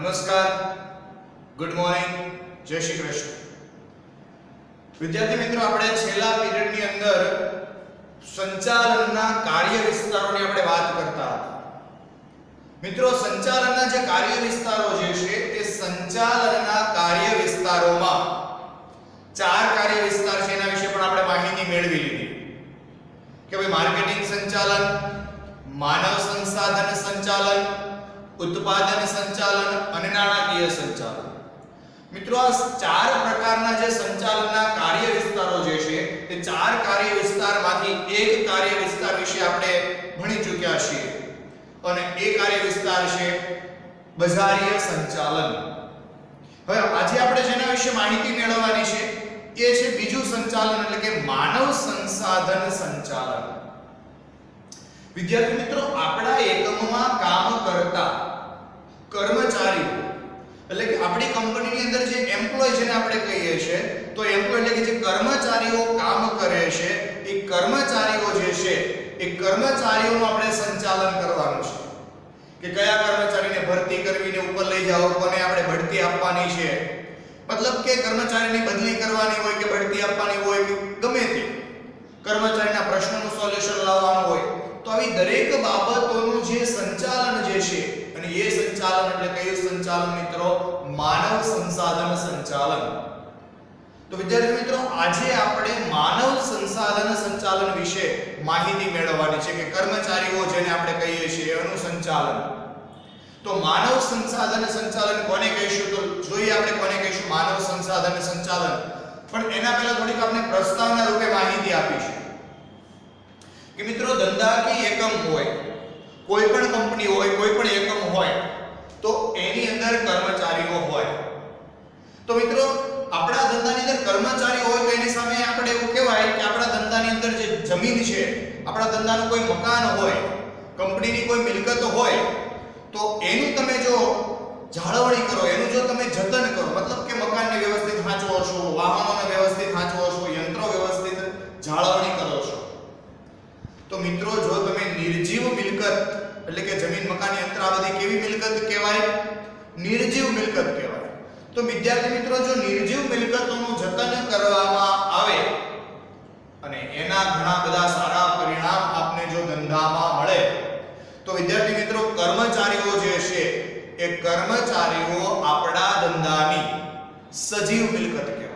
નમસ્કાર. Good morning જય શ્રી કૃષ્ણ. વિદ્યાર્થી મિત્રો, આપણે છેલ્લા પીરિયડની અંદર સંચાલનના કાર્ય વિસ્તારોની આપણે વાત કરતા હતા. મિત્રો, સંચાલનના જે કાર્ય વિસ્તારો જે છે એ સંચાલનના કાર્ય વિસ્તારોમાં ચાર કાર્ય વિસ્તાર છે. એના વિશે પણ આપણે માહિતી મેળવી લીધી. કે ભાઈ, માર્કેટિંગ સંચાલન, માનવ સંસાધન સંચાલન ઉત્પાદન, સંચાલન અને નાણાકીય સંચાલન. મિત્રો, આ ચાર પ્રકારના જે સંચાલનના કાર્ય વિસ્તારો જે છે, તે ચાર કાર્ય વિસ્તારમાંથી એક કાર્ય વિસ્તાર વિશે આપણે ભણી ચૂક્યા છીએ. અને એ કાર્ય વિસ્તાર છે બજારીય સંચાલન. હવે આજે આપણે જેના વિશે માહિતી મેળવવાની છે, એ છે બીજું સંચાલન એટલે કે માનવ સંસાધન સંચાલન. વિદ્યાર્થી મિત્રો, આપણા એકમમાં કામ કરતા કર્મચારીઓ એટલે કે આપણી કંપનીની અંદર જે એમ્પ્લોય જેને આપણે કહીએ છીએ તો એમ્પ્લોય એટલે કે જે કર્મચારીઓ કામ કરે છે, એ કર્મચારીઓ જે છે, એ કર્મચારીઓનું આપણે સંચાલન કરવાનું છે. કે કયા કર્મચારીને ભરતી કરવીને ઉપર લઈ જાઓ, કોને આપણે ભરતી આપવાની છે? મતલબ કે કર્મચારીની બદલી કરવાની હોય કે ભરતી આપવાની હોય કે ગમે તે. કર્મચારીના પ્રશ્નોનું સોલ્યુશન લાવવાનું હોય. તો આવી દરેક બાબતોનું જે સંચાલન જે છે અને એ સંચાલન એટલે કયું સંચાલન મિત્રો માનવ સંસાધન સંચાલન. તો વિદ્યાર્થી મિત્રો, આજે આપણે માનવ સંસાધન સંચાલન વિશે માહિતી મેળવવાની છે કે કર્મચારીઓ જેને આપણે કહીએ છીએ એનું સંચાલન. તો માનવ સંસાધન સંચાલન કોને કહીશું? તો જોઈએ આપણે કોને કહીશું? માનવ સંસાધન સંચાલન. પણ એના પહેલા થોડીક આપણે પ્રસ્તાવના રૂપે માહિતી આપીશું. કે મિત્રો ધંધાકીય એકમ હોય? કોઈ પણ કંપની હોય કોઈ પણ એકમ હોય, તો એની અંદર કર્મચારીઓ હોય. તો મિત્રો, આપણા ધંધાની અંદર કર્મચારી હોય તો એની સામે આપણે એવું કહેવાય કે આપણા ધંધાની અંદર જે જમીન છે, આપણા ધંધાનું કોઈ મકાન હોય, કંપનીની કોઈ મિલકત હોય, તો એનું તમે જો જાળવણી કરો, એનું જો તમે જતન કરો, મતલબ કે મકાનને વ્યવસ્થિત સાચવો છો, વાહનોને વ્યવસ્થિત સાચવો છો, યંત્રો વ્યવસ્થિત જાળવણી કરો છો. તો મિત્રો, જો તમે નિર્જીવ મિલકત એટલે કે જમીન મકાન યંત્ર આ બધી કેવી મિલકત કહેવાય? નિર્જીવ મિલકત કહેવાય. તો વિદ્યાર્થી મિત્રો, જો નિર્જીવ મિલકતોનું જતન કરવામાં આવે અને એના ઘણા બધા સારા પરિણામ આપને જો ધંધામાં મળે, તો વિદ્યાર્થી મિત્રો, કર્મચારીઓ જે છે, એ કર્મચારીઓ આપણા ધંધાની સજીવ મિલકત કહેવાય.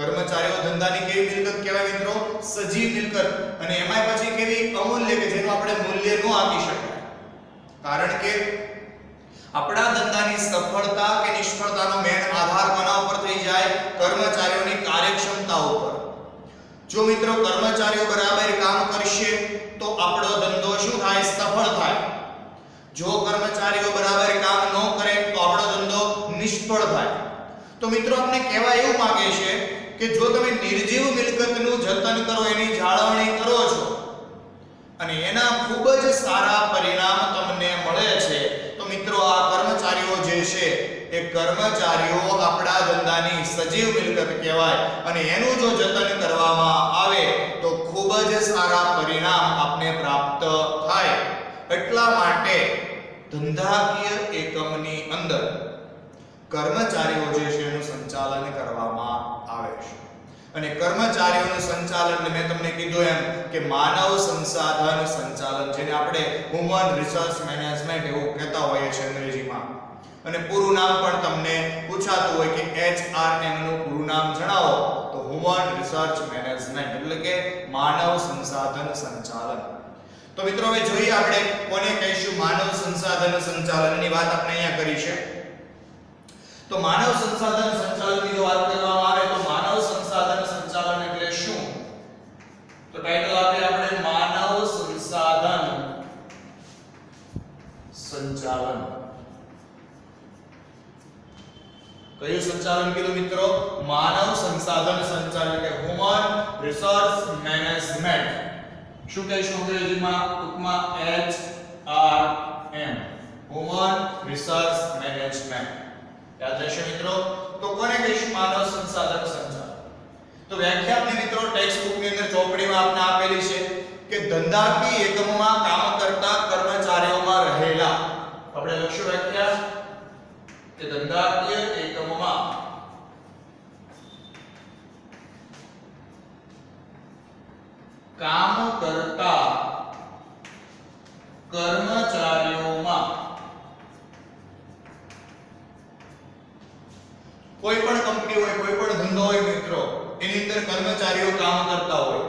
કર્મચારીઓ ધંધાની કેવી મિલકત કહેવાય મિત્રો? સજીવ મિલકત. અને એમાંય પછી કેવી અમૂલ્ય કે જેનું આપણે મૂલ્ય ન આપી શકાય કારણ કે આપણા ધંધાની સફળતા કે નિષ્ફળતાનો મેન આધાર કોના ઉપર થઈ જાય? કર્મચારીઓની કાર્યક્ષમતા ઉપર. જો મિત્રો કર્મચારીઓ બરાબર કામ કરશે, તો આપણો ધંધો શું થાય? સફળ થાય. જો કર્મચારીઓ બરાબર કામ ન કરે, તો આપણો ધંધો નિષ્ફળ થાય. તો મિત્રો આપણે કહેવા એવું માંગે છે કે જો તમે નિર્જીવ મિલકતનું જતન કરો, એની જાળવણી કરો છો, અને એના ખૂબ જ સારા પરિણામ તમને મળે છે, તો મિત્રો આ કર્મચારીઓ જે છે, એ કર્મચારીઓ આપણા ધંધાની સજીવ મિલકત કહેવાય, અને એનું જો જતન કરવામાં આવે, તો ખૂબ જ સારા પરિણામ આપને પ્રાપ્ત થાય. એટલા માટે ધંધાકીય એકમની અંદર કર્મચારીઓ જે છે એનું સંચાલન કરવામાં આવે છે. અને કર્મચારીઓનું સંચાલન, મેં તમને કીધું એમ કે માનવ સંસાધન સંચાલન, જેને આપણે હ્યુમન રિસોર્સ મેનેજમેન્ટ એવું કહેતા હોઈએ છીએ અંગ્રેજીમાં. અને પૂરું નામ પણ તમને પૂછાતું હોય કે HRM નું પૂરું નામ જણાવો, તો હ્યુમન રિસર્ચ મેનેજમેન્ટ એટલે કે માનવ સંસાધન સંચાલન. તો મિત્રો, હવે જોઈએ આપણે કોને કહીશું માનવ સંસાધન સંચાલનની વાત આપણે અહીંયા કરી છે. તો માનવ સંસાધન સંચાલનની જો વાત કરવામાં આવે તો માનવ સંસાધન સંચાલન એટલે શું? તો ટાઇટલ આપીએ આપણે માનવ સંસાધન સંચાલન. કયું સંચાલન કીધું મિત્રો? માનવ સંસાધન સંચાલન એટલે હ્યુમન રિસોર્સ મેનેજમેન્ટ શું કહીશું અંગ્રેજીમાં ટૂંકમાં H R M. Human resource management યાદ રહેશે મિત્રો? તો કોને કહીશું? માનવ સંસાધન સંચાલન તો વ્યાખ્યા આપણે મિત્રો ટેક્સ્ટ બુકની અંદર ચોપડીમાં આપને આપેલી છે કે ધંધાકીય એકમમાં કામ કરતા કર્મચારીઓમાં રહેલા. આપણે લખશું વ્યાખ્યા કે ધંધાકીય એકમમાં કામ કરતા કર્મચારીઓમાં કોઈ પણ કંપની હોય, કોઈ પણ ધંધો હોય મિત્રો, એની અંદર કર્મચારીઓ કામ કરતા હોય,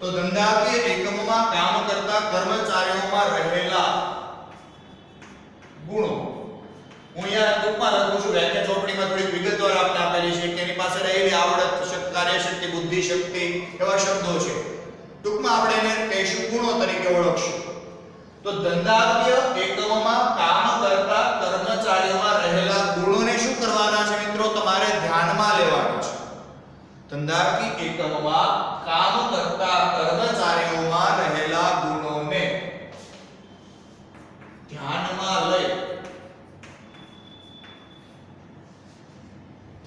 તો ધંધા કે એકમમાં કામ કરતા કર્મચારીઓમાં રહેલા ગુણો, હું અહીંયા ટૂંકમાં લખું છું, વ્યાખ્યા ચોપડીમાં થોડીક વિગતવાર આપને આપેલી છે કે એની પાસે રહેલી આવડત શક્તિ કાર્યશક્તિ બુદ્ધિ શક્તિ એવા શબ્દો છે. ટૂંકમાં આપણે એને કહીશું ગુણો તરીકે ઓળખશું. તો ધંધાકીય એકમોમાં કામ કરતા કર્મચારીઓમાં રહેલા ગુણોને શું કરવાના છે મિત્રો તમારે ધ્યાનમાં લેવાના છે ધંધાકીય એકમમાં કામ કરતા કર્મચારીઓમાં રહેલા ગુણોને ધ્યાનમાં લઈ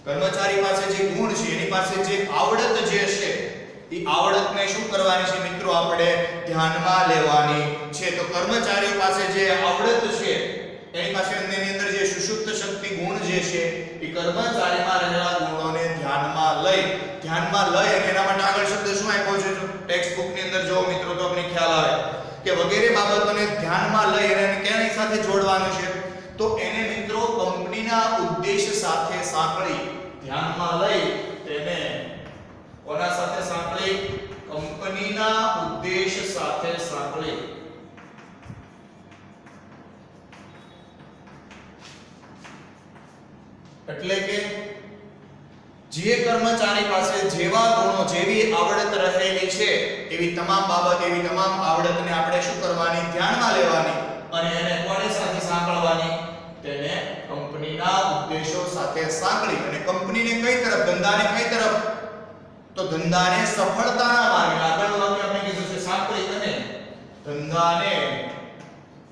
કર્મચારી પાસે જે ગુણ છે, એની પાસે જે આવડત જે છે, એ આવડતને શું કરવાની છે મિત્રો? આપણે ધ્યાનમાં લેવાની છે. તો કર્મચારીઓ પાસે જે આવડત છે, એની પાસે એની અંદર જે સુષુપ્ત શક્તિ ગુણ જે છે, એ કર્મચારીમાં રહેલા ગુણોને ધ્યાનમાં લઈ ધ્યાનમાં લઈ અને એના માટે આગળ શબ્દ શું આપ્યો છે? જો ટેક્સ્ટ બુકની અંદર જો મિત્રો, તો આપણે ખ્યાલ આવે કે વગેરે બાબતોને ધ્યાનમાં લઈ અને કેની સાથે જોડવાનું છે? તો એને મિત્રો કંપનીના ઉદ્દેશ સાથે સાંકળી ધ્યાનમાં લઈ તેને કોના સાથે સાંકળી? કંપનીના ઉદ્દેશ સાથે સાંકળી. એટલે કે જે કર્મચારી પાસે જેવા ગુણો જેવી આવડત રહેલી છે, એવી તમામ બાબત, એવી તમામ આવડતને આપણે શું કરવાની? ધ્યાનમાં લેવાની અને એને કોની સાથે સાંકળવાની? તેને કંપનીના ઉદ્દેશો સાથે સાંકળી અને કંપનીને કઈ તરફ, ધંધાને કઈ તરફ? તો ધંધાને સફળતાના માર્ગે. આગળનું વાક્ય આપણે કીધું છે, સાંકળી અને ધંધાને,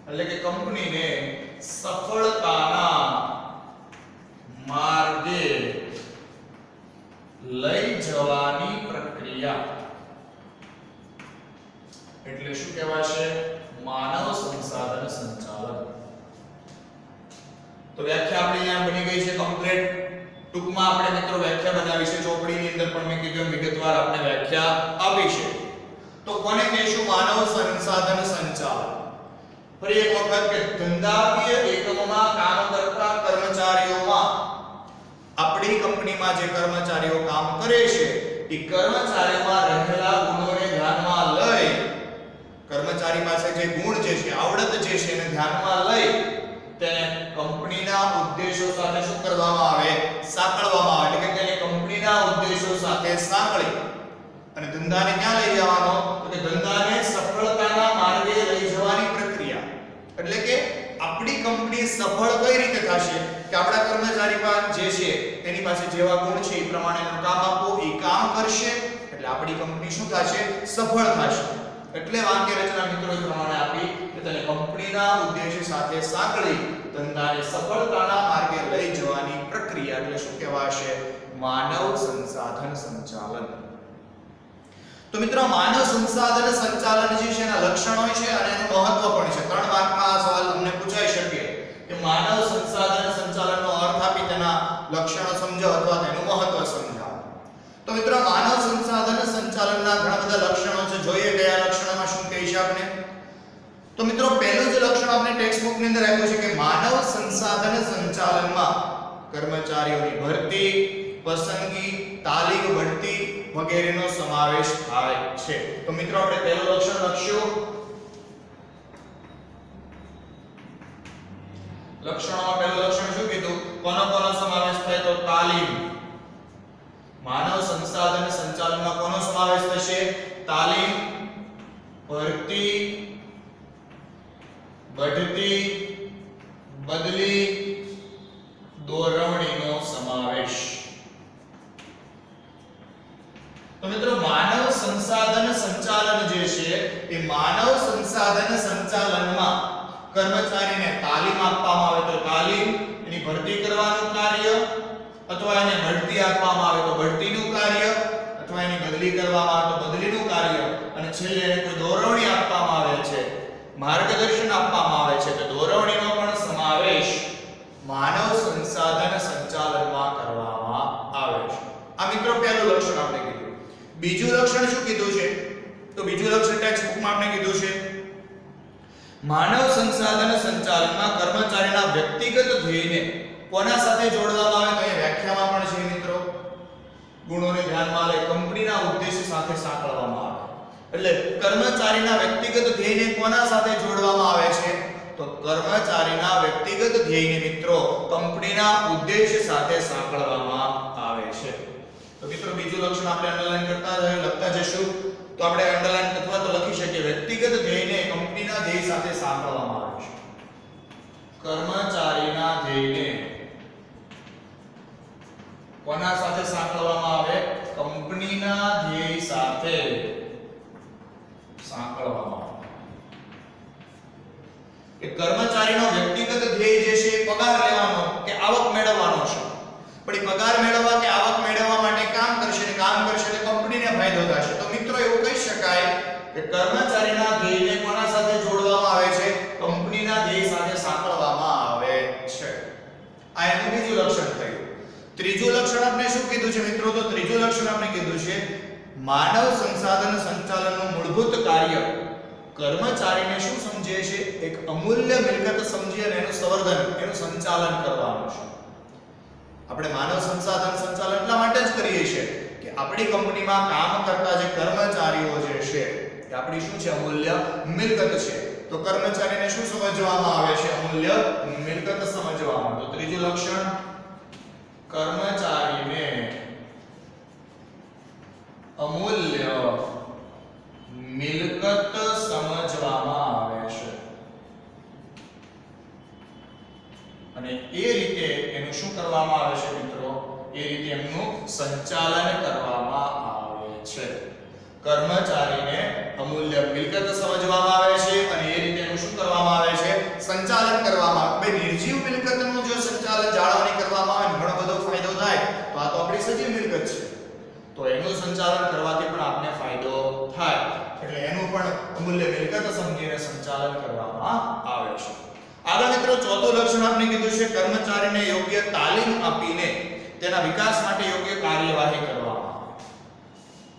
એટલે કે કંપનીને સફળતાના માર્ગે. લઈ જવાની પ્રક્રિયા. એટલે શું કહેવાશે? માનવ સંસાધન સંચાલન. તો વ્યાખ્યા આપણી અહીંયા બની ગઈ છે કમ્પ્લીટ ટૂંકમાં આપણે મિત્રો વ્યાખ્યા બનાવી છે ચોપડીની અંદર પણ મેં કીધું વિગતવાર આપણે વ્યાખ્યા આપી છે. તો કોને કહીશું? માનવ સંસાધન સંચાલન. ફરી એક વખત કે ધંધાકીય એકમોમાં કામ કરતા કર્મચારીઓમાં આપણી કંપનીમાં જે કર્મચારીઓ કામ કરે છે, એ કર્મચારીઓમાં રહેલા ગુણોને ધ્યાનમાં લઈ કર્મચારી પાસે જે ગુણ જે છે, આવડત જે છે, એને ધ્યાનમાં લઈ તેને કંપનીના ઉદ્દેશો સાથે શું કરવામાં આવે? સાંકળવામાં આવે. એટલે કે તેને કંપનીના ઉદ્દેશો સાથે સાંકળી. અને ધંધાને ક્યાં લઈ જવાનો? તો કે ધંધાને સફળતાના માર્ગે લઈ જવાની પ્રક્રિયા. એટલે કે આપણી કંપની સફળ કઈ રીતે થશે? કે આપણા કર્મચારી પાસે જે છે, તેની પાસે જેવા ગુણ છે, એ પ્રમાણેનું કામ આપો, એ કામ કરશે, એટલે આપણી કંપની શું થશે? સફળ થશે. એટલે વાક્ય રચના મિત્રો પ્રમાણે આપી કે તને કંપનીના ઉદ્દેશ્ય સાથે સાંકળી, ધંધાને સફળતાના માર્ગે લઈ જવાની પ્રક્રિયા, એટલે શું કહેવાશે? માનવ સંસાધન સંચાલન. તો મિત્રો, માનવ સંસાધન સંચાલન જે છે, એના લક્ષણો છે અને એનું મહત્વ પણ છે. ત્રણ માર્કમાં આ સવાલ તમને પૂછાઈ શકે કે માનવ સંસાધન સંચાલનનો અર્થ આપી તેના લક્ષણો સમજો અથવા તેનું મહત્વ સમજાવો તો મિત્રો, માનવ સંસાધન સંચાલનના ઘણા બધા લક્ષણો છે. જોઈએ કયા લક્ષણોમાં શું કહે છે આપણે તો મિત્રો, પહેલું જ લક્ષણ આપણે ટેક્સ્ટ બુકની અંદર આપ્યું છે કે માનવ સંસાધન સંચાલનમાં કર્મચારીઓની ભરતી, પસંદગી, તાલીમ બઢતી વગેરેનો સમાવેશ થાય છે. તો મિત્રો, આપણે પહેલું લક્ષણ લખશું. લક્ષણોમાં પહેલું લક્ષણ શું કીધું? કોનો કોનો સમાવેશ થાય? તો તાલીમ. માનવ સંસાધન સંચાલનમાં કોનો સમાવેશ થશે? તાલીમ, ભરતી, બઢતી, બદલી દોરવણીનો સમાવેશ. તો મિત્રો, માનવ સંસાધન સંચાલન જે છે, એ માનવ સંસાધન સંચાલનમાં કર્મચારીને તાલીમ આપવામાં આવે. તો તાલીમ, એની ભરતી કરવાનું કાર્ય અથવા એને બઢતી આપવામાં આવે તો બઢતીનું કાર્ય અથવા એની બદલી કરવામાં આવે તો બદલીનું કાર્ય. અને છેલ્લે એને કોઈ દોરવણી આપવામાં આવે છે, માર્ગદર્શન આપવામાં આવે છે, તો દોરવણીનો પણ સમાવેશ માનવ સંસાધન સંચાલનમાં કરવામાં આવે છે. આ મિત્રો પહેલું લક્ષણ આપણે કીધું. બીજું લક્ષણ શું કીધું છે? તો બીજું લક્ષણ ટેક્સ્ટ બુકમાં આપણે કીધું છે, માનવ સંસાધન સંચાલનમાં કર્મચારીના વ્યક્તિગત ધ્યેયને કોના સાથે જોડવામાં આવે તો એ વ્યાખ્યામાં પણ છે મિત્રો. ગુણોને ધ્યાનમાં લઈ કંપનીના ઉદ્દેશ્ય સાથે સાંકળવામાં આવે. એટલે કર્મચારીના વ્યક્તિગત ધ્યેયને કોના સાથે જોડવામાં આવે છે? તો કર્મચારીના વ્યક્તિગત ધ્યેયને મિત્રો કંપનીના ઉદ્દેશ્ય સાથે સાંકળવામાં આવે છે. તો મિત્રો બીજું લક્ષણ આપણે અંડરલાઈન કરતા જઈએ લખતા જશું તો આપણે અંડરલાઈન અથવા તો લખી શકીએ, વ્યક્તિગત ધ્યેયને કંપનીના ધ્યેય સાથે સાંકળવામાં આવે છે. કર્મચારીના ધ્યેયને કોના સાથે સાંકળવામાં આવે? કંપનીના ધ્યેય સાથે સાંકળવામાં આવે. કે કર્મચારીનો વ્યક્તિગત ધ્યેય જે છે પગાર લેવાનો કે આવક મેળવવાનો છે. પણ એ પગાર મેળવવા કે આવક મેળવવા માટે કામ કરશે ને કામ કરશે એટલે કંપનીને ફાયદો થશે. તો મિત્રો એવું કહી શકાય કે કર્મચારીના ધ્યેયને ત્રીજું લક્ષણ આપણે શું કીધું છે મિત્રો? તો ત્રીજું લક્ષણ આપણે કીધું છે, માનવ સંસાધન સંચાલનનું મૂળભૂત કાર્ય. કર્મચારીને શું સમજે છે? એક અમૂલ્ય મિલકત સમજી અને એનું સંવર્ધન, એનું સંચાલન કરવાનું છે. આપણે માનવ સંસાધન સંચાલન એટલા માટે જ કરીએ છીએ કે આપણી કંપનીમાં કામ કરતા જે કર્મચારીઓ જે છે, એ આપણી શું છે? અમૂલ્ય મિલકત છે. તો કર્મચારીને શું સમજવામાં આવે છે? અમૂલ્ય મિલકત સમજવામાં તો ત્રીજું લક્ષણ કર્મચારીને અમૂલ્ય મિલકત સમજવામાં આવે છે. અને એ રીતે એનું શું કરવામાં આવે છે મિત્રો? એ રીતે એમનું સંચાલન કરવામાં આવે છે. કર્મચારીને અમૂલ્ય મિલકત સમજવામાં આવે છે અને એ રીતે એનું શું કરવામાં આવે છે? સંચાલન કરવામાં આવે ભાઈ નિર્જીવ મિલકતનું જો સંચાલન જાળવણી કરવામાં આવે ને ઘણો બધો ફાયદો થાય તો આ તો આપણી સજીવ મિલકત છે તો એનું સંચાલન કરવાથી પણ આપને ફાયદો થાય. એટલે એનું પણ અમૂલ્ય મિલકત સમજીને સંચાલન કરવામાં આવે છે. આગળ મિત્રો, ચોથું લક્ષણ આપણે કીધું છે, કર્મચારીને યોગ્ય તાલીમ આપીને તેના વિકાસ માટે યોગ્ય કાર્યવાહી કરવામાં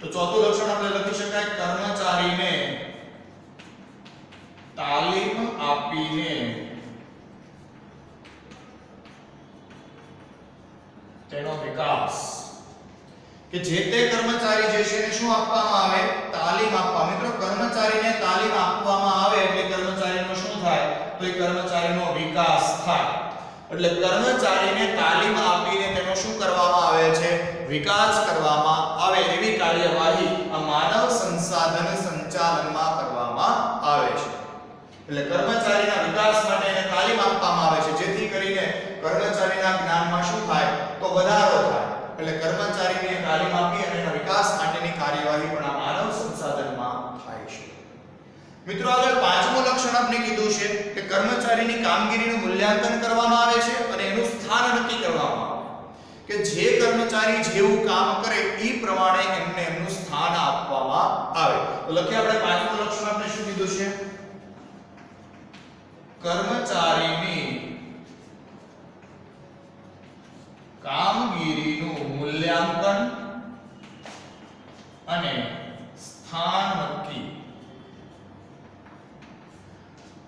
તો ચોથું લક્ષણ આપણે લખી શકાય, કર્મચારીને તાલીમ આપીને તેનો વિકાસ. કે જે તે કર્મચારી જે છે એને શું આપવામાં આવે? તાલીમ આપવા. મિત્રો, કર્મચારીને તાલીમ આપવામાં આવે એટલે કર્મચારીનો શું થાય? તો એ કર્મચારીનો વિકાસ થાય. એટલે કર્મચારીને તાલીમ આપીને તેનો શું કરવામાં આવે છે? વિકાસ કરવામાં આવે એવી કાર્યવાહી આ માનવ સંસાધન સંચાલનમાં કરવામાં આવે છે. એટલે કર્મચારીના વિકાસ માટે એને તાલીમ આપવામાં આવે છે. જેથી કરીને કર્મચારીના જ્ઞાનમાં શું થાય? તો વધારો થાય. એટલે કર્મચારીને તાલીમ આપી અને એના વિકાસ માટેની કાર્યવાહી પણ આ માનવ સંસાધનમાં થાય છે. મિત્રો, આગળ પાંચમું લક્ષણ આપણે કીધું છે કે કર્મચારીની કામગીરીનું મૂલ્યાંકન કરવામાં આવે છે અને એનું સ્થાન નક્કી કરવામાં કે જે કર્મચારી જેવું કામ કરે એ પ્રમાણે એમને એમનું સ્થાન આપવામાં આવે. તો લખી આપણે પાંચમું લક્ષણ આપણે શું કીધું છે? કર્મચારીની કામગીરીનું મૂલ્યાંકન અને સ્થાન નક્કી.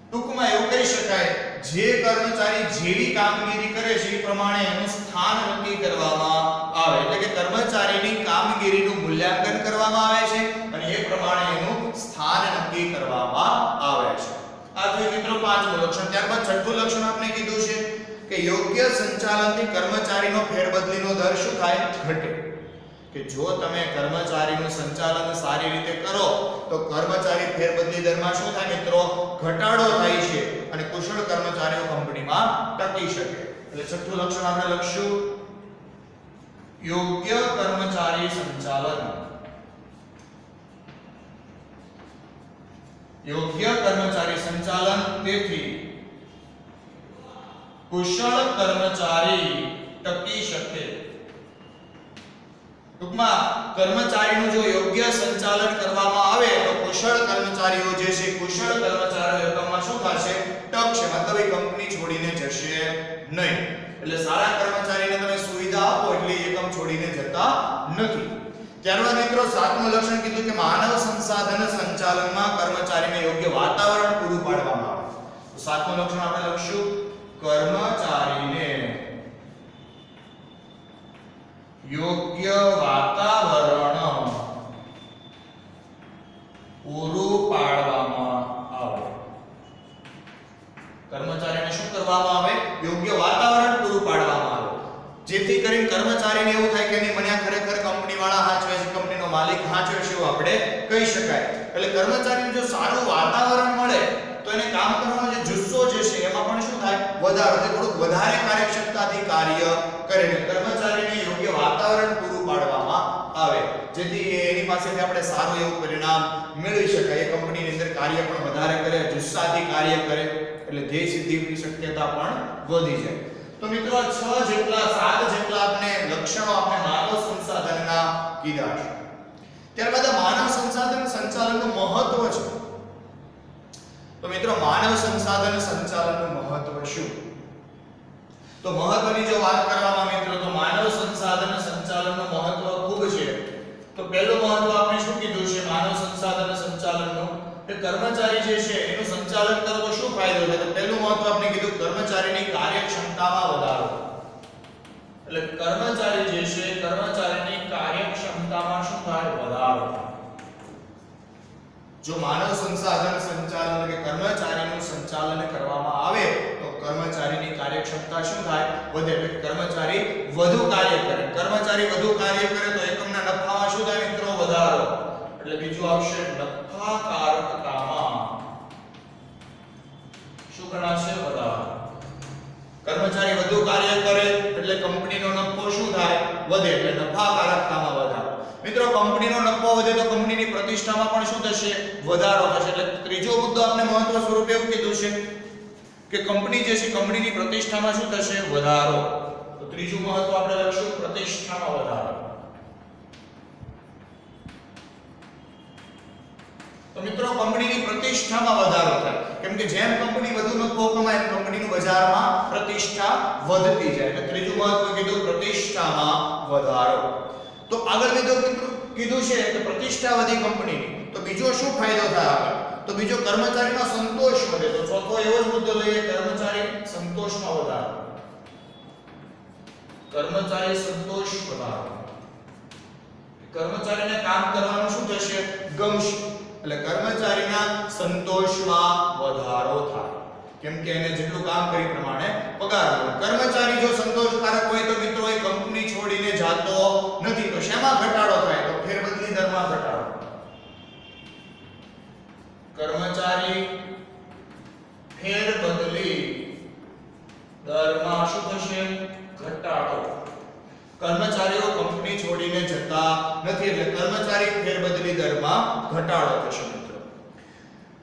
ટૂંકમાં એવું કહી શકાય, જે કર્મચારી જેવી કામગીરી કરે છે, એ પ્રમાણે એનું સ્થાન નક્કી કરવામાં આવે. એટલે કે કર્મચારીની કામગીરીનું મૂલ્યાંકન કરવામાં આવે છે અને એ પ્રમાણે એનું સ્થાન નક્કી કરવામાં આવે છે. આ થયું મિત્રો પાંચમું લક્ષણ. ત્યારબાદ છઠ્ઠું લક્ષણ આપણે કીધું છે. કે યોગ્ય સંચાલનથી કર્મચારીનો ફેરબદલીનો દર શું થાય? ઘટે. કે જો તમે કર્મચારીનું સંચાલન સારી રીતે કરો તો કર્મચારી ફેરબદલી દરમાં શું થાય મિત્રો? ઘટાડો થાય છે અને કુશળ કર્મચારીઓ કંપનીમાં ટકી શકે. એટલે છઠ્ઠું લક્ષણ આપણે લખશું. યોગ્ય કર્મચારી સંચાલન. યોગ્ય કર્મચારી સંચાલન તેથી કુશળ કર્મચારી ટકી શકે. ટૂંકમાં, કર્મચારીનું જો યોગ્ય સંચાલન કરવામાં આવે, તો કુશળ કર્મચારીઓ જે છે, કુશળ કર્મચારીઓ એકમમાં શું થશે? ટકશે. મતલબ એ કંપની છોડીને જશે નહીં. એટલે સારા કર્મચારીને તમે સુવિધા આપો, એટલે એકમ છોડીને જતા નથી. ત્યારબાદ મિત્રો, સાતમું લક્ષણ કીધું કે માનવ સંસાધન સંચાલનમાં કર્મચારીને યોગ્ય વાતાવરણ પૂરું પાડવામાં આવે. સાતમું લક્ષણ આપણે લખશું. કર્મચારીને યોગ્ય વાતાવરણ પૂરું પાડવામાં આવે. કર્મચારીને શું કરવામાં આવે? યોગ્ય વાતાવરણ પૂરું પાડવામાં આવે. જેથી કરીને કર્મચારીને એવું થાય કે નહીં, મને ખરેખર કંપની વાળા હાચવે છે, કંપનીનો માલિક હાચવે છે એવું આપણે કહી શકાય. એટલે કર્મચારીને જો સારું વાતાવરણ મળે તો એને કામ કરવાનો જે જુસ્સો જે છે, એમાં પણ શું થાય? વધારો એટલે થોડુંક વધારે કાર્યક્ષમતાથી કાર્ય કરે એટલે કર્મચારીને યોગ્ય વાતાવરણ પૂરું પાડવામાં આવે. જેથી એની પાસેથી આપણે સારું એવું પરિણામ મેળવી શકાય. એ કંપનીની અંદર કાર્ય પણ વધારે કરે, જુસ્સાથી કાર્ય કરે, એટલે ધ્યેય સિદ્ધિની શક્યતા પણ વધી જાય. તો મિત્રો આ છ જેટલા, સાત જેટલા આપણે લક્ષણો આપણે માનવ સંસાધનના કીધા છે. ત્યારબાદ માનવ સંસાધન સંચાલનનું મહત્વ છે. તો મિત્રો માનવ સંસાધન સંચાલનનું મહત્વ શું? તો મહત્વની જો વાત કરવામાં મિત્રો, તો માનવ સંસાધન સંચાલનનું મહત્વ ખૂબ છે. તો પહેલું મહત્વ આપણે શું કીધું છે? માનવ સંસાધન સંચાલનનું? કે કર્મચારી જે છે, એનું સંચાલન કરવો શું ફાયદો છે? તો પહેલું મહત્વ આપણે કીધું, કર્મચારીની કાર્યક્ષમતામાં વધારો. એટલે કર્મચારી જે છે, કર્મચારીની કાર્યક્ષમતામાં શું થાય? વધારો. જો માનવ સંસાધન સંચાલન કે કર્મચારીનું સંચાલન કરવામાં આવે, તો કર્મચારીની કાર્યક્ષમતા શું થાય? વધે. એટલે કર્મચારી વધુ કાર્ય કરે. કર્મચારી વધુ કાર્ય કરે તો એકમના નફામાં શું થાય મિત્રો? વધારો. એટલે બીજું આવશે નફાકારકતામાં. શું ગણાશે? વધારો. કર્મચારી વધુ કાર્ય કરે એટલે કંપનીનો નફો શું થાય? વધે. એટલે નફાકારકતામાં વધારો. મિત્રો, કંપનીનો નફો વધે તો કંપનીની પ્રતિષ્ઠામાં પણ શું થશે? વધારો થશે. એટલે ત્રીજો મુદ્દો આપણે મહત્વ સ્વરૂપે એવું કીધું છે કે કંપની જે છે, કંપનીની પ્રતિષ્ઠામાં શું થશે? વધારો. તો ત્રીજું મહત્વ આપણે લખશું, પ્રતિષ્ઠામાં વધારો. તો મિત્રો, કંપનીની પ્રતિષ્ઠામાં વધારો થાય. કેમ કે જેમ કંપની વધુ નફો કમાય, એમ કંપનીનું બજારમાં પ્રતિષ્ઠા વધતી જાય. એટલે ત્રીજું મહત્વ કીધું, પ્રતિષ્ઠામાં વધારો. તો આગળ કીધું કીધું છે કે પ્રતિષ્ઠાવાદી કંપનીની. તો બીજો શું ફાયદો થાય આગળ? તો બીજો કર્મચારીનો સંતોષ વધે. તો ચોથો એવો જ મુદ્દો લઈએ કર્મચારી સંતોષમાં વધારો. કર્મચારી સંતોષ વધારો. કર્મચારીને કામ કરવાનું શું થશે? ગમશે. એટલે કર્મચારીના સંતોષમાં વધારો થાય. કેમ કે એને જેટલું કામ કરી પ્રમાણે પગાર કર્મચારી જો સંતોષકારક હોય તો મિત્રો એ કંપની છોડીને જાતો નથી. તો શેમાં ઘટાડો થાય? તો ફેરબદલી દરમાં ઘટાડો. કર્મચારી ફેરબદલી દરમાં શું થશે? ઘટાડો. કર્મચારીઓ કંપની છોડીને જતા નથી. એટલે કર્મચારી ફેરબદલી દરમાં ઘટાડો થશે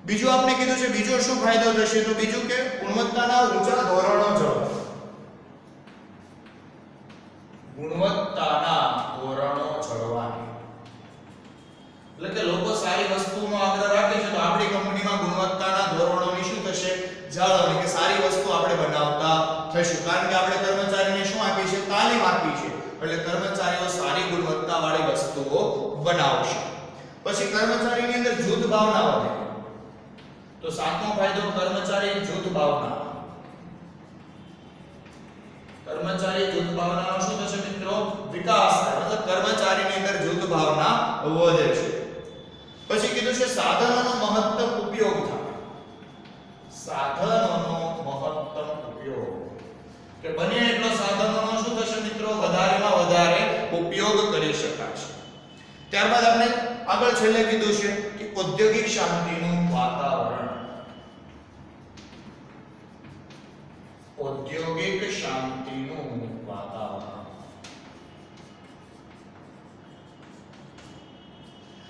બીજું આપણે કીધું છે, બીજો શું ફાયદો થશે? તો બીજું કે ગુણવત્તાના ઊંચા ધોરણો જળવાય ગુણવત્તાના ધોરણો જળવાય એટલે કે લોકો સારી વસ્તુનો આગ્રહ રાખે છે તો આપણી કંપનીમાં ગુણવત્તાના ધોરણોની શું થશે જાળવણી કે સારી વસ્તુ આપણે બનાવતા થઈશું કારણ કે આપણે કર્મચારીને શું આપી છે તાલીમ આપી છે એટલે કર્મચારીઓ સારી ગુણવત્તાવાળી વસ્તુઓ બનાવશે પછી કર્મચારીની અંદર જૂથ ભાવના વધે તો સાતમો ફાયદો કર્મચારી જૂથ ભાવના કર્મચારી જૂથ ભાવનાનો શું થશે મિત્રો વિકાસ થાય મતલબ કર્મચારીની અંદર જૂથ ભાવના વધે છે પછી કીધું છે સાધનોનો મહત્તમ ઉપયોગ થાય સાધનોનો મહત્તમ ઉપયોગ. કે બને એટલો સાધનોનો શું થશે મિત્રો? વધારેમાં વધારે ઉપયોગ કરી શકાશે. ત્યારબાદ આપણે આગળ છેલ્લે કીધું છે કે ઔદ્યોગિક શાંતિનું વાતાવરણ. ઔદ્યોગિક શાંતિનું વાતાવરણ.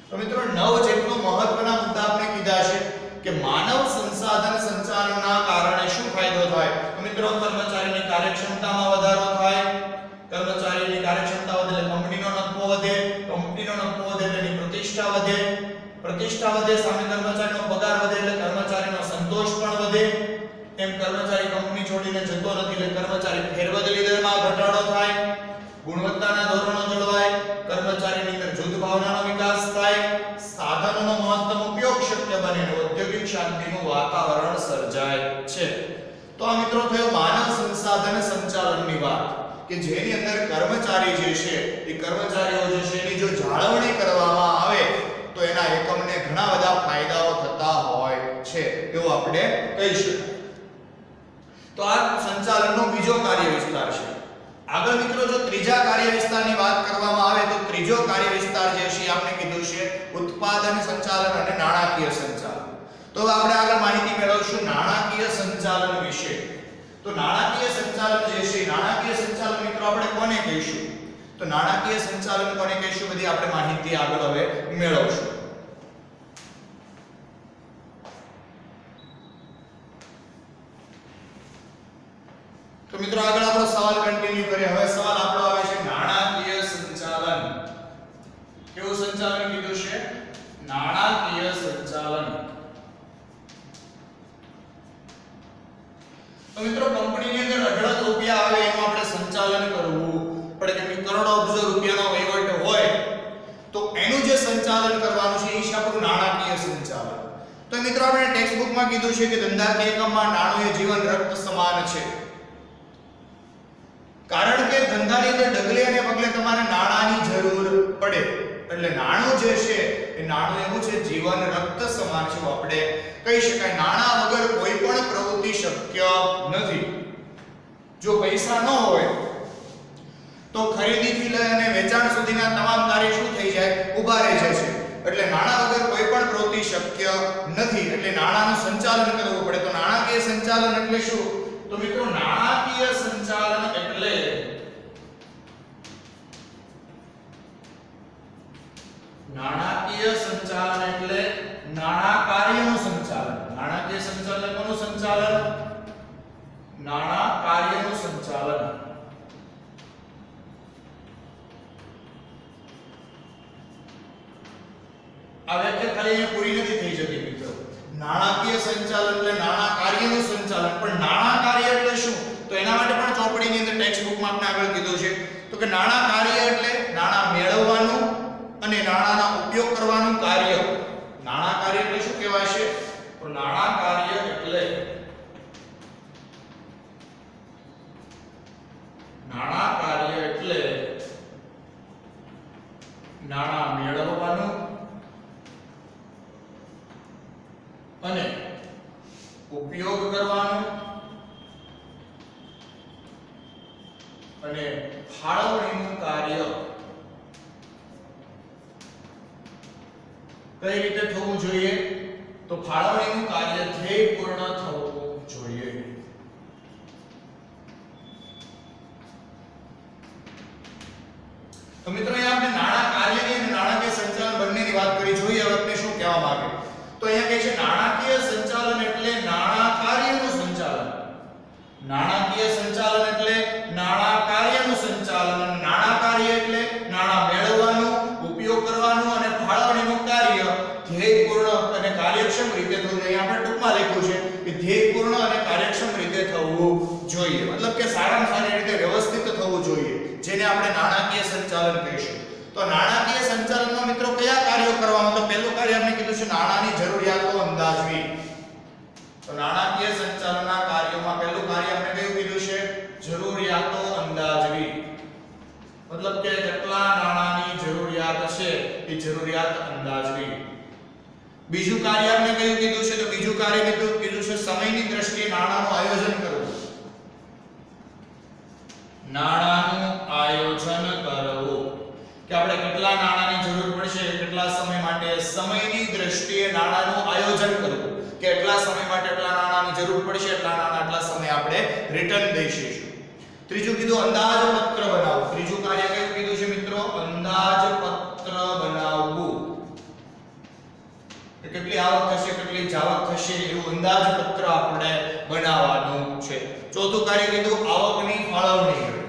તો મિત્રો, નવ જેટલું મહત્વના મુદ્દા આપણે કીધા છે. કે માનવ સંસાધન સંચાલનના કારણે શું ફાયદો થાય? મિત્રો, કર્મચારીની કાર્યક્ષમતામાં વધારો થાય. કર્મચારીની કાર્યક્ષમતા વધે એટલે કંપનીનો નફો વધે. કંપનીનો નફો વધે એટલે એની પ્રતિષ્ઠા વધે. પ્રતિષ્ઠા વધે, સામે કર્મચારીનો પગાર વધે એટલે કર્મચારીનો સંતોષ પણ વધે. એમ કર્મચારી કંપની છોડીને જતો નથી એટલે કર્મચારી ફેરબદલી દરમાં ઘટાડો થાય ગુણવત્તાના ધોરણો જળવાય કર્મચારીની અંદર જૂથ ભાવનાનો વિકાસ થાય સાધનોનો મહત્તમ ઉપયોગ શક્ય બને અને ઔદ્યોગિક શાંતિ શાંતિનું વાતાવરણ સર્જાય છે તો આ મિત્રો થયો માનવ સંસાધન સંચાલનની વાત કે જેની અંદર કર્મચારી જે છે, એ કર્મચારીઓ જે છે, એની જો જાળવણી કરવામાં આવે, તો એના એકમને ઘણા બધા ફાયદાઓ થતા હોય છે, એવું આપણે કહી શકીએ તો આ સંચાલનનો બીજો કાર્ય વિસ્તાર છે. આગળ મિત્રો, જો ત્રીજા કાર્ય વિસ્તારની વાત કરવામાં આવે, તો ત્રીજો કાર્ય વિસ્તાર જે છે આપણે કીધું છે, ઉત્પાદન સંચાલન અને નાણાકીય સંચાલન. તો આપણે આગળ માહિતી મેળવશું નાણાકીય સંચાલન વિશે. તો નાણાકીય સંચાલન જે છે, નાણાકીય સંચાલન મિત્રો આપણે કોને કહીશું? તો નાણાકીય સંચાલન કોને કહીશું? બધી આપણે માહિતી આગળ હવે મેળવશું. તો મિત્રો આગળ આપણો સવાલ કન્ટિન્યુ કરીએ. હવે સવાલ આપણો આવે છે, નાણાકીય સંચાલન. કેવું સંચાલન કીધું છે? નાણાકીય સંચાલન. તો મિત્રો, કંપનીની અંદર અઢળક રૂપિયા આવે એનું આપણે સંચાલન કરવું. પડે કે કરોડો અબજો રૂપિયાનો વહીવટ હોય, તો એનું જે સંચાલન કરવાનું છે, એ છે આપણું નાણાકીય સંચાલન. તો મિત્રો, આપણે ટેક્સ્ટ બુકમાં કીધું છે કે ધંધાકીય એકમમાં નાણું એ જીવન રક્ત સમાન છે. કારણ કે ધંધાની અંદર ડગલે અને પગલે તમારે નાણાંની જરૂર પડે. એટલે નાણું જે છે, એ નાણું એવું છે, જીવન રક્ત સમાન છે. આપણે કહી શકાય, નાણા વગર કોઈ પણ પ્રવૃત્તિ શક્ય નથી. જો પૈસા ન હોય, તો ખરીદીથી લઈ અને વેચાણ સુધીના તમામ કાર્ય શું થઈ જાય? ઊભા રહી જાય છે. એટલે નાણા વગર કોઈ પણ પ્રવૃત્તિ શક્ય નથી. એટલે નાણાનું સંચાલન કરવું પડે. તો નાણાકીય સંચાલન એટલે શું? તો મિત્રો, નાણાકીય સંચાલન એટલે નાણાકીય સંચાલન એટલે નાણા કાર્યનું સંચાલન. નાણાકીય સંચાલન કોનું સંચાલન? નાણાં કાર્યનું સંચાલન. આ વ્યાખ્યા ખાલી અહીંયા પૂરી નથી થઈ જતી મિત્રો. નાણાકીય સંચાલન એટલે નાણા કાર્યનું સંચાલન. પણ નાણા કાર્ય એટલે શું? તો એના માટે પણ ચોપડીની અંદર ટેક્સ્ટ બુકમાં આપણે આગળ કીધું છે. તો કે નાણાં કાર્ય એટલે અને નાણાંના ઉપયોગ કરવાનું કાર્ય. નાણાં કાર્ય એટલે શું કહેવાય છે? તો નાણાં કાર્ય એટલે નાણાં કાર્ય એટલે નાણાં મેળવવાનું અને ઉપયોગ કરવાનો અને ફાળવણીનું કાર્ય કઈ રીતે થવું જોઈએ? તો ફાળવણીનું કાર્ય ધ્યેયપૂર્ણ થવું જોઈએ. તો મિત્રો, અહીંયા આપણે નાણાં કાર્યની અને નાણાકીય સંચાલન બંનેની વાત કરી. જોઈએ હવે આપણે શું કહેવા માંગે. તો અહીંયા કહે છે, નાણાકીય સંચાલન એટલે નાણાં કાર્યનું સંચાલન. નાણાકીય સંચાલન એટલે નાણાં કાર્યનું સંચાલન અને નાણાં કાર્ય એટલે નાણાં મેળવવાનું ઉપયોગ કરવાનું અને ફાળવણીનું કાર્ય ધ્યેયપૂર્ણ અને કાર્યક્ષમ રીતે થવું જોઈએ આપણે ટૂંકમાં લખ્યું છે કે ધ્યેયપૂર્ણ અને કાર્યક્ષમ રીતે થવું જોઈએ મતલબ કે સારામાં સારી રીતે વ્યવસ્થિત થવું જોઈએ જેને આપણે નાણાકીય સંચાલન કહીશું તો નાણાકીય સંચાલનમાં મિત્રો કયા કાર્યો કરવામાં? તો પહેલું કાર્ય આપણે કીધું છે નાણાની જરૂરિયાતો અંદાજવી. તો નાણાકીય સંચાલનના કાર્યોમાં પહેલું કાર્ય આપણે કયું કીધું છે? જરૂરિયાતો અંદાજવી. મતલબ કે કેટલા નાણાની જરૂરિયાત છે એ જરૂરિયાત અંદાજવી. બીજું કાર્ય આપણે કયું કીધું છે? તો બીજું કાર્ય કીધું કીધું છે સમયની દ્રષ્ટિએ નાણાનું આયોજન કરવું. નાણાંનું આયોજન કરવું કે આપણે કેટલા નાણાંની જરૂર પડશે, કેટલા સમય માટે, સમયની દ્રષ્ટિએ નાણાંનું આયોજન કરવું. કે સમય માટે એટલા નાણાંની જરૂર પડશે, એટલા નાણાં, એટલા સમય આપણે રિટર્ન દઈશું ત્રીજું કીધું અંદાજપત્ર બનાવવું ત્રીજું કાર્ય કયું કીધું છે મિત્રો? અંદાજપત્ર બનાવવું. કેટલી આવક થશે, કેટલી જાવક થશે, એવું અંદાજપત્ર આપણે બનાવવાનું છે. ચોથું કાર્ય કીધું, આવકની ફાળવણી.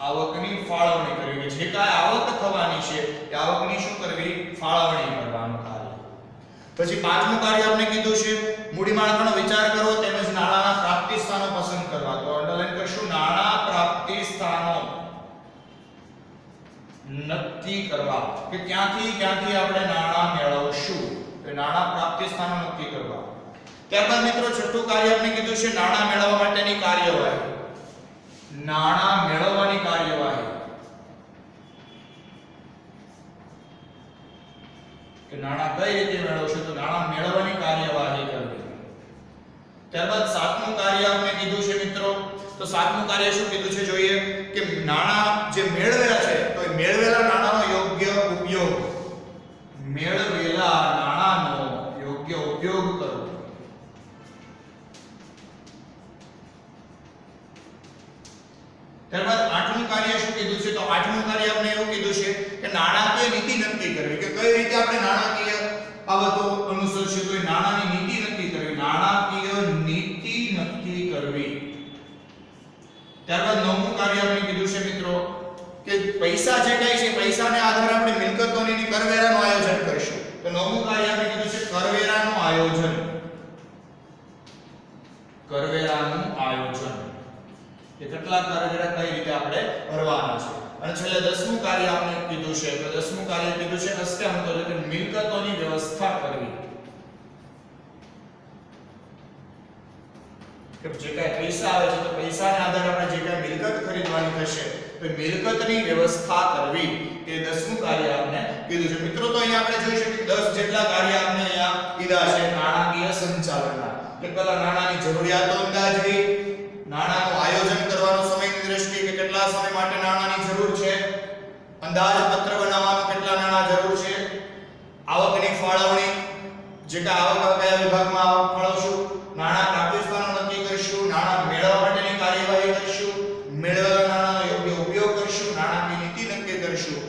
આવકની ફાળવણી જે કાંઈ આવક થવાની છે, એ આવકની શું કરવી? ફાળવણી કરવાનું કાર્ય. પછી પાંચમું કાર્ય આપણે કીધું છે, મૂડી માળખાનો વિચાર કરવો તેમજ નાણાંના પ્રાપ્તિ સ્થાનો પસંદ કરવા. તો અંડરલાઈન કરશું, નાણાં પ્રાપ્તિ સ્થાનો નક્કી કરવા. કે ક્યાંથી ક્યાંથી આપણે નાણાં મેળવશું? તો નાણાં પ્રાપ્તિ સ્થાનો નક્કી કરવા. ત્યારબાદ મિત્રો, છઠ્ઠું કાર્ય આપણે કીધું છે, નાણાં મેળવવા માટેની કાર્યવાહી. નાણાં મેળવવાની કાર્યવાહી. કે નાણાં કઈ રીતે મેળવશો? તો નાણાં મેળવવાની કાર્યવાહી કરવી. ત્યારબાદ સાતમું કાર્ય આપણે કીધું છે મિત્રો. તો સાતમું કાર્ય શું કીધું છે જોઈએ? કે નાણાં જે મેળવેલા છે, તો એ મેળવેલા નાણાંનો યોગ્ય ઉપયોગ. મેળવેલા નાણાંનો યોગ્ય ઉપયોગ કરવો ત્યારબાદ આઠમું કાર્ય શું કીધું છે? તો આઠમું કાર્ય આપણે એવું કીધું છે કે નાણાકીય નીતિ નક્કી કરવી. કે કઈ રીતે આપણે નાણાકીય બાબતો અનુસરશું? તો નાણાની નીતિ નક્કી કરવી. નાણાકીય નીતિ નક્કી કરવી. ત્યારબાદ નવમું કાર્ય આપણે કીધું છે મિત્રો, કે પૈસા જે કઈ છે, પૈસાને આધારે આપણે મિલકતોની કરવેરાનું આયોજન કરીશું. તો નવમું કાર્ય આપણે કીધું છે કરવેરાનું આયોજન. કરવેરાનું આયોજન. કે કેટલા કરવેરા કઈ રીતે આપણે ભરવાના છે? અને છેલ્લે દસમું કાર્ય આપણે કીધું છે. તો દસમું કાર્ય કીધું છે અસ્ત્યાંતો એટલે કે મિલકતોની વ્યવસ્થા કરવી. કે જે કાંઈ પૈસા આવે છે, તો પૈસાના આધારે આપણે જે કાંઈ મિલકત ખરીદવાની થશે, તો મિલકતની વ્યવસ્થા કરવી. કે 10મું કાર્ય આપણે કીધું છે. મિત્રો, તો અહીંયા આપણે જોઈ શકીએ 10 જેટલા કાર્ય આપણે અહીંયા કીધા છે. નાણાકીય સંચાલનના. કે પેલા નાણાની જરૂરિયાતો અંદાજવી, નાણાનું આયોજન કરવાનો સમયની દ્રષ્ટિએ કે કેટલા સમય માટે છે અંદાજપત્ર બનાવવાનું કેટલા નાણાં જરૂર છે? આવકની ફાળવણી જે આવક કયા વિભાગમાં આવક ફાળવશું, નાણાં પ્રાપ્તિ નક્કી કરીશું, નાણાં મેળવવા માટેની કાર્યવાહી કરીશું, મેળવેલા નાણાંનો યોગ્ય ઉપયોગ કરીશું નાણાકીય નીતિ નક્કી કરીશું.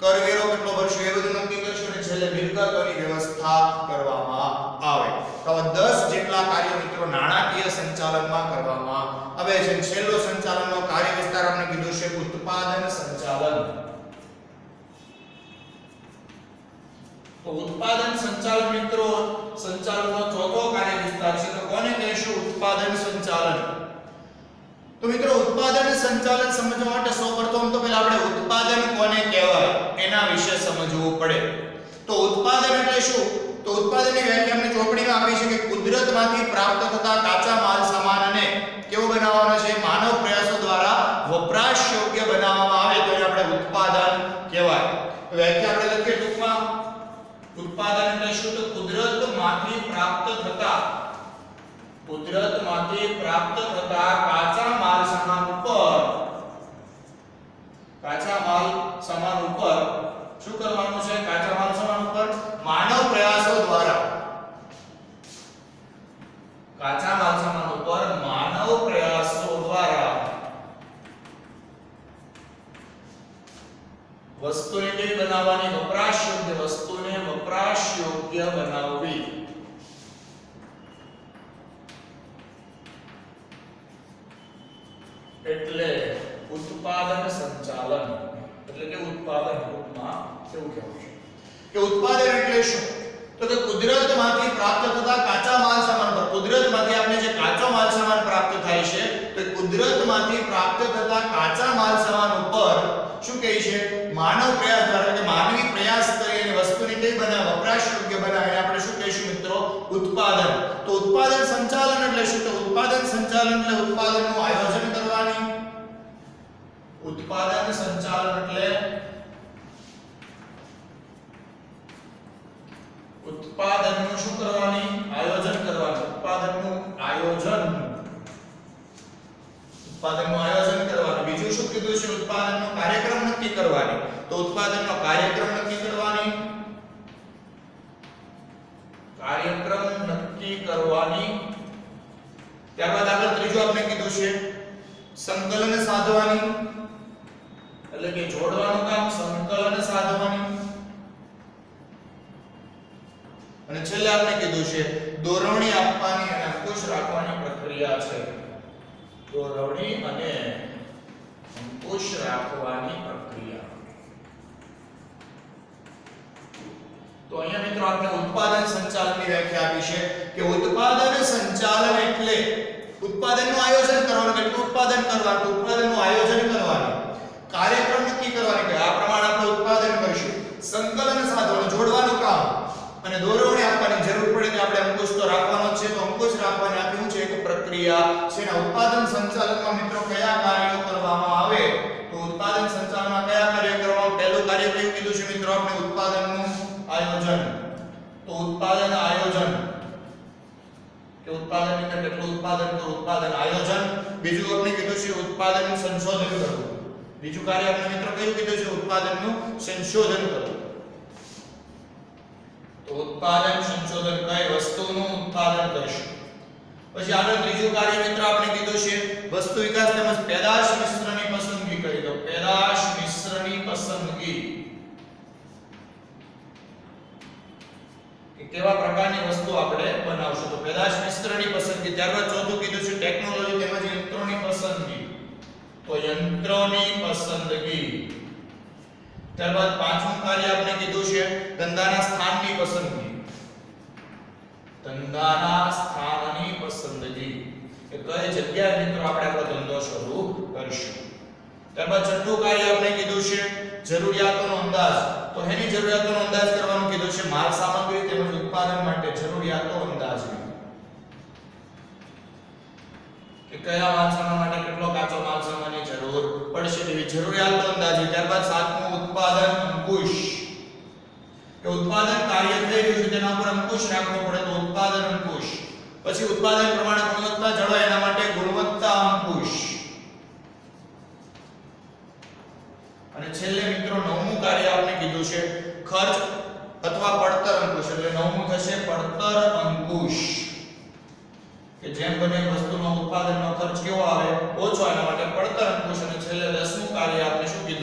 કરવેરો કેટલો ભરશું એ બધું નક્કી કરીશું અને છેલ્લે મિલકતોની વ્યવસ્થા કરવામાં આવે. તો આવા 10 જેટલા કાર્યો મિત્રો નાણાકીય સંચાલનમાં કરવામાં આવે છે. છેલ્લો સંચાલનનો કાર્ય વિસ્તાર આપણે કીધું છે ઉત્પાદન સંચાલન તો ઉત્પાદન સંચાલન મિત્રો સંચાલનનો ચોથો કાર્ય વિસ્તાર છે. તો કોને કહીશું? ઉત્પાદન સંચાલન. તો મિત્રો, ઉત્પાદન સંચાલન સમજવા માટે સૌપ્રથમ તો પહેલા આપણે ઉત્પાદન કોને કહેવાય? એના વિશે સમજવું પડે. તો ઉત્પાદન એટલે શું? તો ઉત્પાદનની વ્યાખ્યા આપણે ચોપડીમાં આપી છે કે કુદરતમાંથી પ્રાપ્ત થતા કાચા માલ સામાનને કેવો બનાવવાનો છે માનવ પ્રયાસો દ્વારા વપરાશ યોગ્ય બનાવવામાં આવે તો એને આપણે ઉત્પાદન કહેવાય વ્યાખ્યા આપણે લખીએ ટૂંકમાં ઉત્પાદન એટલે શું તો કુદરતમાંથી પ્રાપ્ત થતા કુદરતમાંથી પ્રાપ્ત થતા કાચા માલ સામાન ઉપર કાચા માલ સામાન ઉપર શું કરવાનું છે કાચા માલ સામાન ઉપર માનવ પ્રયાસો દ્વારા કાચા માલ સામાન ઉપર માનવ પ્રયાસો દ્વારા વસ્તુને કેવી બનાવવાની વપરાશ યોગ્ય વસ્તુને વપરાશ યોગ્ય બનાવવી એટલે ઉત્પાદન સંચાલન એટલે કે ઉત્પાદન રૂપમાં એવું કહેવું છે. કે ઉત્પાદન એટલે શું? તો કે કુદરતમાંથી પ્રાપ્ત થતા કાચા માલ સામાન પર, કુદરતમાંથી આપણે જે કાચો માલ સામાન પ્રાપ્ત થાય છે, તો કુદરતમાંથી પ્રાપ્ત થતા કાચા માલ સામાન ઉપર શું કહે છે? માનવ પ્રયાસ દ્વારા, કે માનવી પ્રયાસ કરી અને વસ્તુને કઈ બનાવ વપરાશ યોગ્ય બનાવીને આપણે શું કહીશું મિત્રો? ઉત્પાદન. તો ઉત્પાદન સંચાલન એટલે શું? તો ઉત્પાદન સંચાલન એટલે ઉત્પાદનનું આયોજન કરવાની. ઉત્પાદન સંચાલન એટલે ઉત્પાદનનું શું કરવાની? આયોજન કરવાનું. ઉત્પાદનનું આયોજન. ઉત્પાદનનું આયોજન કરવાનું. બીજું શું કીધું છે? ઉત્પાદનનો કાર્યક્રમ નક્કી કરવાની. તો ઉત્પાદનનો કાર્યક્રમ નક્કી કરવાની? કાર્યક્રમ નક્કી કરવાની. ત્યારબાદ આગળ ત્રીજું આપણે કીધું છે, સંકલન સાધવાની. એટલે કે જોડવાનું કામ સંકલન સાધવાની. અને છેલ્લે આપણે કીધું છે, દોરવણી આપવાની અને અંકુશ રાખવાની પ્રક્રિયા છે. દોરવણી અને અંકુશ રાખવાની પ્રક્રિયા. તો અહીંયા મિત્રો આપણે ઉત્પાદન સંચાલનની વ્યાખ્યા આપી છે કે ઉત્પાદન સંચાલન એટલે ઉત્પાદનનું આયોજન કરવાનું કેટલું ઉત્પાદન કરવાનું, ઉત્પાદનનું આયોજન કરવાનું. કાર્યક્રમ નક્કી કરવાની કે આ પ્રમાણે આપણે ઉત્પાદન કરીશું. સંકલન સાધવાનું જોડવાનું કામ. અને દોરવણી આપવાની જરૂર પડે કે આપણે અંકુશ તો રાખવાનો છે. તો અંકુશ રાખવાની આપ્યું છે? એક પ્રક્રિયા છે. ને ઉત્પાદન સંચાલનમાં મિત્રો કયા કાર્યો કરવામાં આવે? તો ઉત્પાદન સંચાલનમાં કયા કાર્ય કરવામાં પહેલું કાર્ય કયું કીધું છે મિત્રો આપણે? ઉત્પાદનનું આયોજન. તો ઉત્પાદન આયોજન. કે ઉત્પાદન એટલે કેટલું ઉત્પાદન? કરવું ઉત્પાદન આયોજન. બીજું આપણે કીધું છે ઉત્પાદન સંશોધન કરવું. બીજું કાર્ય આપણે મિત્રો કયું કીધું છે? ઉત્પાદનનું સંશોધન કરવું. તો ઉત્પાદન, સંશોધન કઈ વસ્તુનું ઉત્પાદન કરશું? પછી આગળ ત્રીજું કાર્ય મિત્ર આપણે કીધું છે, વસ્તુ વિકાસ તેમજ પેદાશ મિશ્રની પસંદગી કરી દો. પેદાશ મિશ્રની પસંદગી. કેવા પ્રકારની વસ્તુ આપણે બનાવશું? તો પેદાશ મિશ્રની પસંદગી. ત્યારબાદ ચોથું કીધું છે, ટેકનોલોજી તેમજ યંત્રોની પસંદગી. તો યંત્રોની પસંદગી. ત્યારબાદ પાંચમું કાર્ય આપણે કીધું છે ધંધાના સ્થાનની પસંદગી. ધંધાના સ્થાનની પસંદગી. કે કઈ જગ્યાએ મિત્રો આપણે આપણો ધંધો શરૂ કરીશું? ત્યારબાદ છઠ્ઠું કાર્ય આપણે કીધું છે, જરૂરિયાતોનો અંદાજ. તો એની જરૂરિયાતોનો અંદાજ કરવાનું કીધું છે, માલ સામગ્રી તેમજ ઉત્પાદન માટે જરૂરિયાતો અંદાજ કે કયા માલ માટે કેટલો કાચો માલ સામાનની જરૂર પડશે તેવી જરૂરિયાતો અંદાજ ત્યારબાદ સાતમું ઉત્પાદન અંકુશ. કે ઉત્પાદન કાર્ય થઈ રહ્યું તેના પર અંકુશ રાખવો પડે તો ઉત્પાદન અંકુશ. પછી ઉત્પાદન પ્રમાણે ગુણવત્તા જળવાય એના માટે ગુણવત્તા અંકુશ. અને છેલ્લે મિત્રો નવમું કાર્ય આપણે કીધું છે, ખર્ચ અથવા પડતર અંકુશ. એટલે નવમું થશે પડતર અંકુશ. કે જેમ બને વસ્તુનો ઉત્પાદનનો ખર્ચ કેવો આવે? ઓછો, એના માટે પડતર અંકુશ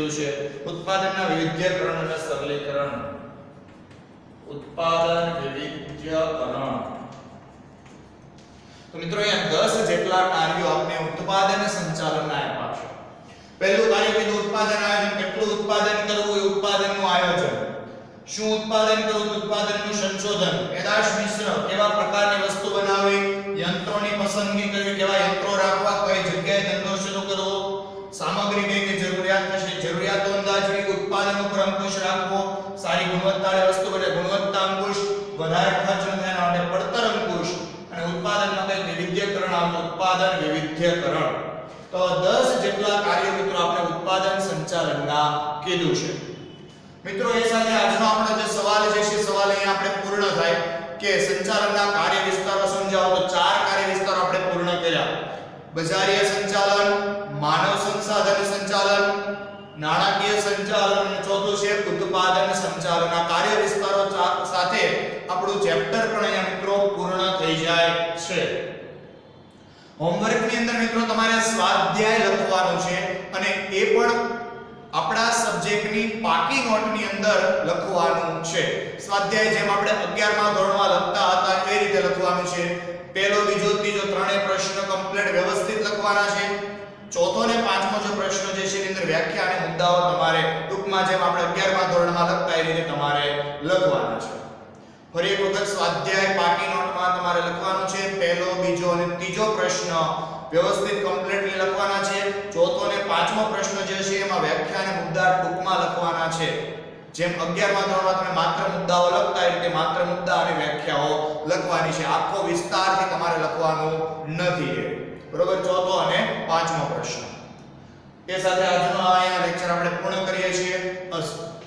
કીધું છે ઉત્પાદનના વૈવિધ્યકરણ અને સરલીકરણ ઉત્પાદન વૈવિધ્યકરણ તો મિત્રો અહીંયા 10 જેટલા કાર્યો આપણે ઉત્પાદન સંચાલનના આપ્યા છે પહેલું કાર્ય કીધું ઉત્પાદન આયોજન કેટલું ઉત્પાદન કરવું એ ઉત્પાદનનું આયોજન શું ઉત્પાદન કરવું ઉત્પાદનનું સંશોધન પેદાશ મિશ્ર કેવા પ્રકારની વસ્તુ બનાવવી યંત્રોની પસંદગી કરવી કેવા યંત્રો રાખવા કઈ જગ્યાએ ધંધો શરૂ કરવો સામગ્રી કઈ કઈ જરૂરિયાત થશે જરૂરિયાતો અંદાજવી ઉત્પાદન ઉપર અંકુશ રાખવો સારી ગુણવત્તાવાળી વસ્તુ બને ગુણવત્તા અંકુશ વધારે ખર્ચ ન થાય એના માટે પડતર અંકુશ અને ઉત્પાદનમાં કઈ વૈવિધ્યકરણ આવતું ઉત્પાદન વૈવિધ્યકરણ તો 10 જેટલા કાર્ય મિત્રો, આપણે ઉત્પાદન સંચાલનના કીધું છે. મિત્રો, એ સાથે આજનો આપણો જે સવાલ છે તે સવાલ અહીંયા આપણે પૂર્ણ થાય કે સંચાલનના કાર્ય વિસ્તારો સમજાવો તો ચાર કાર્ય વિસ્તારો આપણે પૂર્ણ કર્યા. બજારીય સંચાલન, માનવ સંસાધન સંચાલન, નાણાકીય સંચાલન અને ચોથું છે ઉત્પાદન સંચાલન. આ કાર્ય વિસ્તારો ચા- સાથે આપણું ચેપ્ટર પણ અહીંયા મિત્રો પૂર્ણ થઈ જાય છે હોમવર્કની અંદર મિત્રો તમારે સ્વાધ્યાય લખવાનો છે અને એ પણ આપણા સબ્જેક્ટની પાકી નોટની અંદર લખવાનું છે. સ્વાધ્યાય જેમ આપણે 11મા ધોરણમાં લખતા હતા એ રીતે લખવાનું છે. પહેલો, બીજો, ત્રીજો ત્રણેય પ્રશ્ન કમ્પ્લીટ વ્યવસ્થિત લખવાના છે. ચોથો ને પાંચમો જે પ્રશ્ન જે છે એની અંદર વ્યાખ્યા અને મુદ્દાઓ તમારે ટૂંકમાં જેમ આપણે 11મા ધોરણમાં લખતા એ રીતે તમારે લખવાના છે. ફરી એક વખત સ્વાધ્યાય પાકી નોટમાં તમારે લખવાનું છે. પહેલો, બીજો અને ત્રીજો પ્રશ્ન વ્યવસ્થિત કમ્પ્લીટલી લખવાના છે. ચોથો અને પાંચમો પ્રશ્ન જે છે એમાં વ્યાખ્યા અને મુદ્દા ટૂંકમાં લખવાના છે. જેમ 11મા ધોરણમાં તમે માત્ર મુદ્દાઓ લખતા એ રીતે માત્ર મુદ્દા અને વ્યાખ્યાઓ લખવાની છે. આખો વિસ્તારથી તમારે લખવાનું નથી બરોબર? ચોથો અને પાંચમો પ્રશ્ન. એ સાથે આજનો આ લેક્ચર આપણે પૂર્ણ કરીએ છીએ. અસ્તુ